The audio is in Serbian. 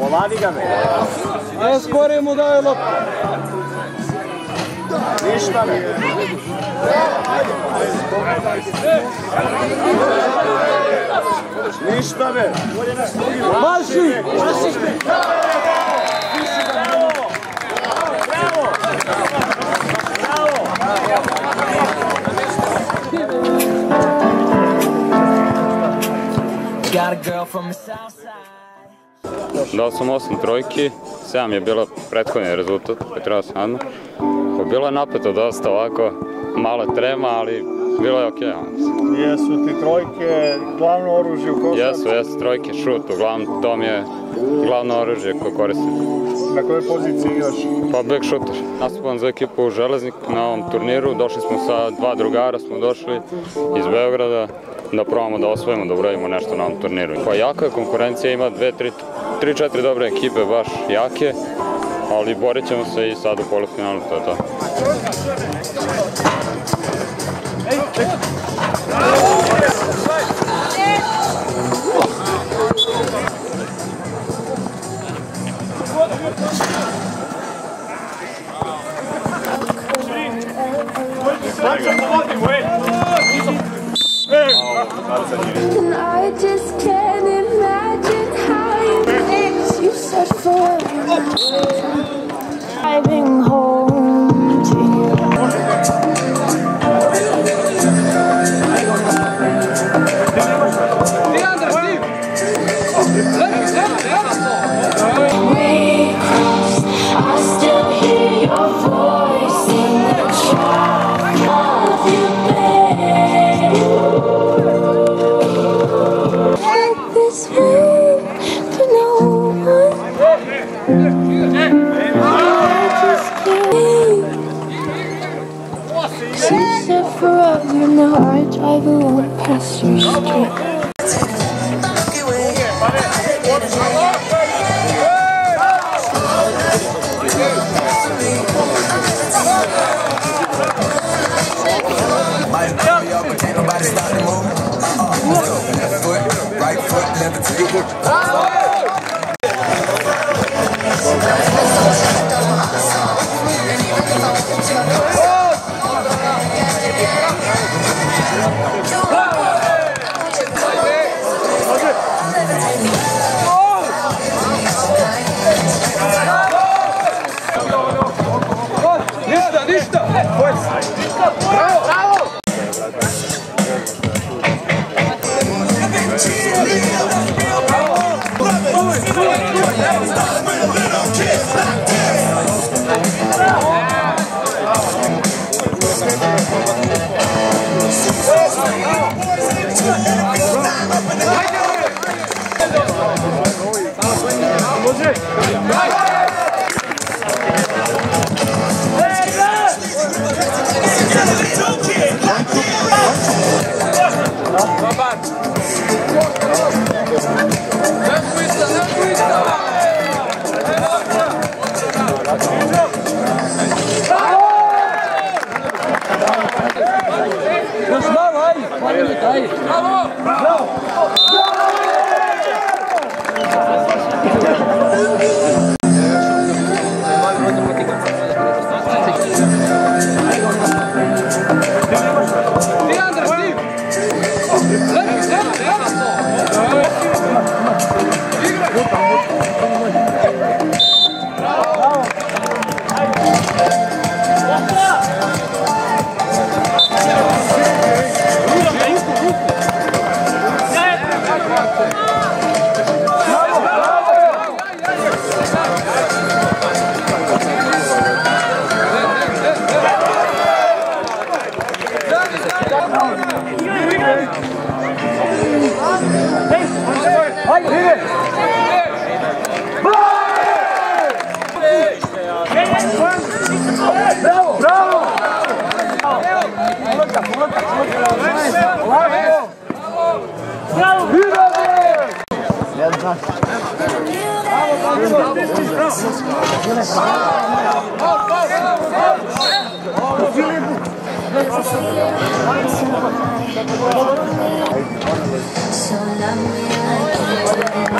Oladi ga me. A skoro mu daje loptu. Ništa mi je. Ništa me. Maši! Maši! Dao sam osam trojki, 7 je bila prethodni rezultat, Petrova Sadno. Bilo je napeto dosta ovako, malo trema, ali bilo je okej. Okay, Jesu ti trojke glavno oružje u košarci? jesu, jesu, trojke, šut, uglavnom to mi je glavno oružje koje koristim. Na kojoj poziciji igraš? Pa back shooter. Nastupam za ekipu Železnik na ovom turniru, došli smo sa dva drugara, smo došli iz Beograda da probamo da osvojimo, da uradimo nešto na ovom turniru. Pa jaka je konkurencija, ima dve, tri, tri, četiri dobre ekipe, baš jake, ali borit ćemo se i sad u polufinalu, to je to. And I just can't imagine Said forever, now I drive along past your street. Vai, vai, vai. Hallelujah. So love me like you